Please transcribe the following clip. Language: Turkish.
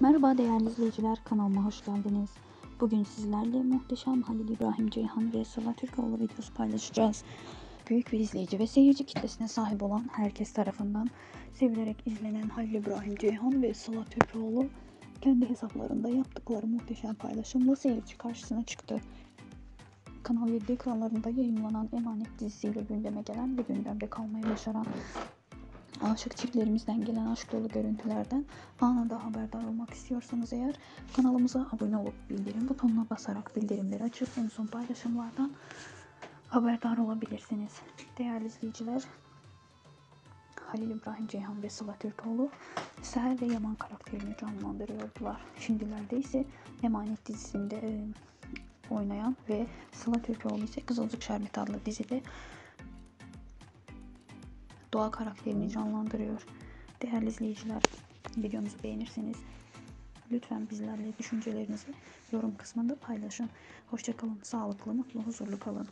Merhaba değerli izleyiciler kanalıma hoş geldiniz. Bugün sizlerle muhteşem Halil İbrahim Ceyhan ve Sıla Türkoğlu videosu paylaşacağız. Büyük bir izleyici ve seyirci kitlesine sahip olan herkes tarafından sevilerek izlenen Halil İbrahim Ceyhan ve Sıla Türkoğlu kendi hesaplarında yaptıkları muhteşem paylaşımla seyirci karşısına çıktı. Kanal 7 ekranlarında yayınlanan Emanet dizisiyle gündeme gelen ve gündemde kalmayı başaran aşık çiftlerimizden gelen aşk dolu görüntülerden anında haberdar olmak istiyorsanız eğer kanalımıza abone olup bildirim butonuna basarak bildirimleri açıp en son paylaşımlardan haberdar olabilirsiniz. Değerli izleyiciler Halil İbrahim Ceyhan ve Sıla Türkoğlu Seher ve Yaman karakterini canlandırıyordular. Şimdilerde ise Emanet dizisinde oynayan ve Sıla Türkoğlu ise Kızılcık Şerbeti adlı dizide Doğa karakterini canlandırıyor. Değerli izleyiciler, videomuzu beğenirseniz lütfen bizlerle düşüncelerinizi yorum kısmında paylaşın. Hoşçakalın, sağlıklı, mutlu, huzurlu kalın.